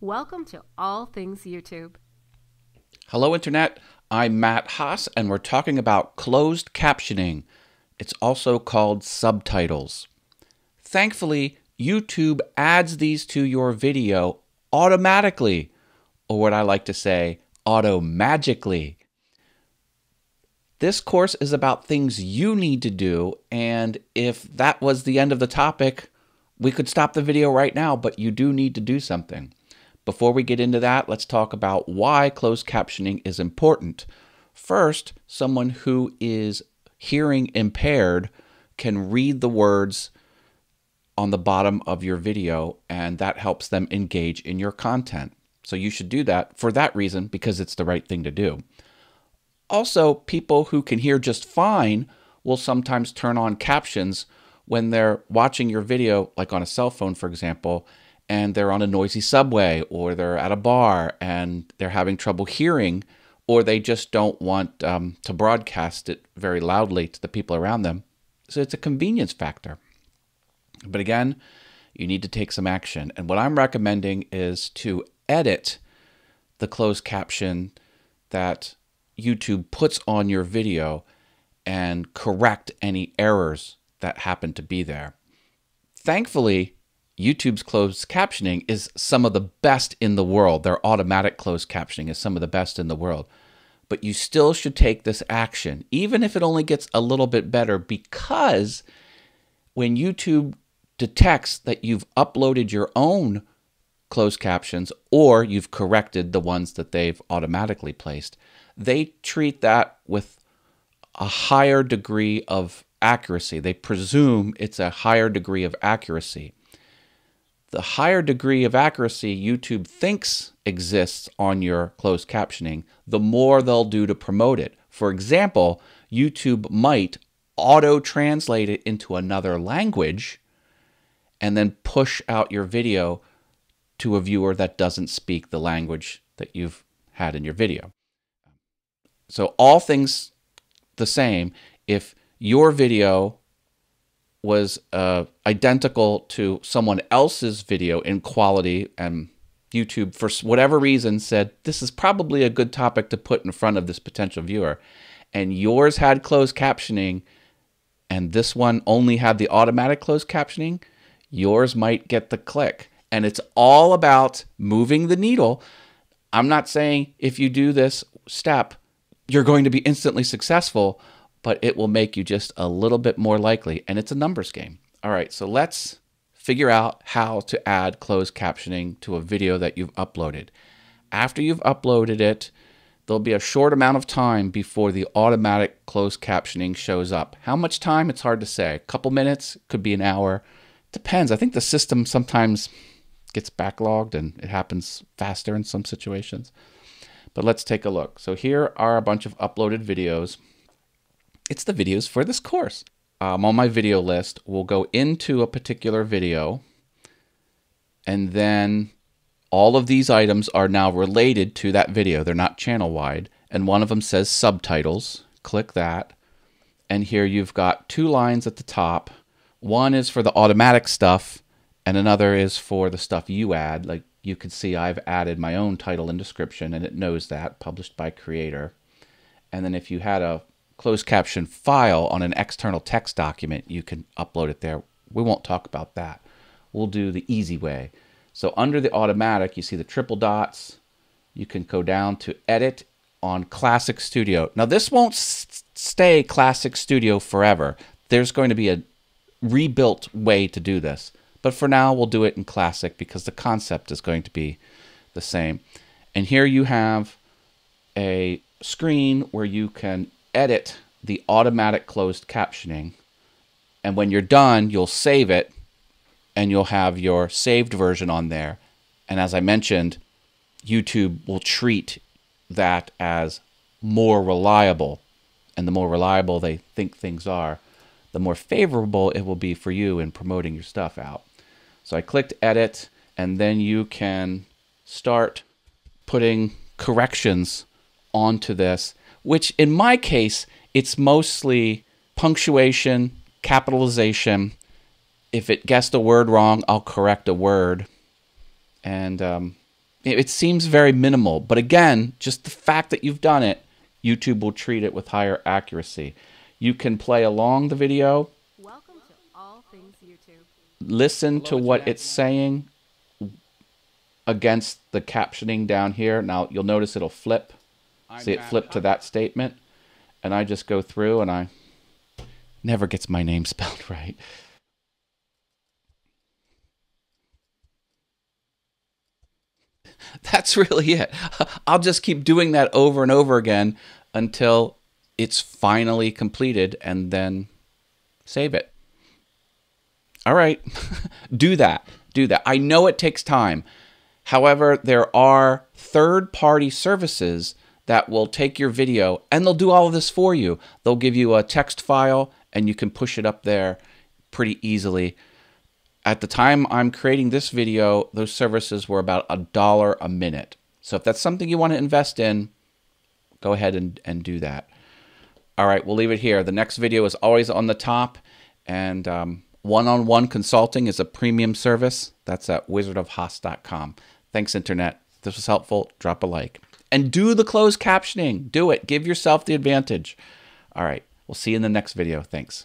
Welcome to All Things YouTube. Hello, Internet. I'm Matt Haas, and we're talking about closed captioning. It's also called subtitles. Thankfully, YouTube adds these to your video automatically, or what I like to say, auto magically. This course is about things you need to do, and if that was the end of the topic, we could stop the video right now, but you do need to do something. Before we get into that, let's talk about why closed captioning is important. First, someone who is hearing impaired can read the words on the bottom of your video, and that helps them engage in your content. So you should do that for that reason because it's the right thing to do. Also, people who can hear just fine will sometimes turn on captions when they're watching your video, like on a cell phone, for example, and they're on a noisy subway or they're at a bar and they're having trouble hearing, or they just don't want um, to broadcast it very loudly to the people around them. So it's a convenience factor. But again, you need to take some action. And what I'm recommending is to edit the closed caption that YouTube puts on your video and correct any errors that happen to be there. Thankfully, YouTube's closed captioning is some of the best in the world. Their automatic closed captioning is some of the best in the world. But you still should take this action, even if it only gets a little bit better, because when YouTube detects that you've uploaded your own closed captions or you've corrected the ones that they've automatically placed, they treat that with a higher degree of accuracy. They presume it's a higher degree of accuracy. The higher degree of accuracy YouTube thinks exists on your closed captioning, the more they'll do to promote it. For example, YouTube might auto translate it into another language and then push out your video to a viewer that doesn't speak the language that you've had in your video. So, all things the same, if your video was uh, identical to someone else's video in quality and YouTube, for whatever reason, said this is probably a good topic to put in front of this potential viewer, and yours had closed captioning, and this one only had the automatic closed captioning, yours might get the click. And it's all about moving the needle. I'm not saying if you do this step, you're going to be instantly successful, but it will make you just a little bit more likely. And it's a numbers game. All right, so let's figure out how to add closed captioning to a video that you've uploaded. After you've uploaded it, there'll be a short amount of time before the automatic closed captioning shows up. How much time? It's hard to say. A couple minutes, could be an hour. Depends. I think the system sometimes gets backlogged and it happens faster in some situations. But let's take a look. So here are a bunch of uploaded videos. It's the videos for this course. Um, on my video list, we'll go into a particular video and then all of these items are now related to that video. They're not channel wide. And one of them says subtitles. Click that. And here you've got two lines at the top one is for the automatic stuff, and another is for the stuff you add. Like you can see, I've added my own title and description, and it knows that, published by creator. And then if you had a closed caption file on an external text document, you can upload it there. We won't talk about that. We'll do the easy way. So under the automatic, you see the triple dots. You can go down to edit on Classic Studio. Now this won't stay Classic Studio forever. There's going to be a rebuilt way to do this. But for now, we'll do it in Classic because the concept is going to be the same. And here you have a screen where you can edit the automatic closed captioning. And when you're done, you'll save it and you'll have your saved version on there. And as I mentioned, YouTube will treat that as more reliable. And the more reliable they think things are, the more favorable it will be for you in promoting your stuff out. So I clicked edit, and then you can start putting corrections onto this, which in my case, it's mostly punctuation, capitalization. If it guessed a word wrong, I'll correct a word. And um, it, it seems very minimal. But again, just the fact that you've done it, YouTube will treat it with higher accuracy. You can play along the video, Welcome to All Things YouTube. listen to what it's saying against the captioning down here. Now you'll notice it'll flip. See it flip to that statement. And I just go through and I never gets my name spelled right. That's really it. I'll just keep doing that over and over again until it's finally completed and then save it. All right. do that. Do that. I know it takes time. However, there are third party services that will take your video and they'll do all of this for you. They'll give you a text file and you can push it up there pretty easily. At the time I'm creating this video, those services were about a dollar a minute. So if that's something you want to invest in, go ahead and, and do that. All right, we'll leave it here. The next video is always on the top, and one on one consulting is a premium service. That's at wizardofhaas.com. Thanks, Internet. If this was helpful, drop a like. And do the closed captioning. Do it. Give yourself the advantage. All right, we'll see you in the next video. Thanks.